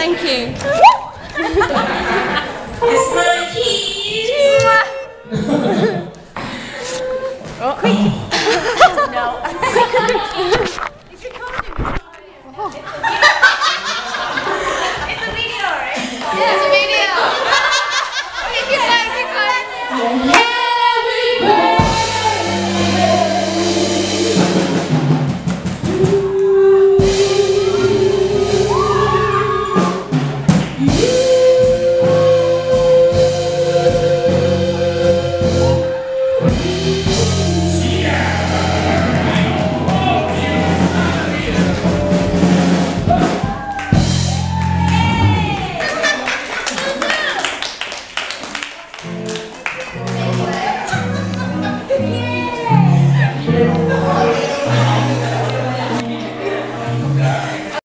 Thank you. That's my keys. oh, no.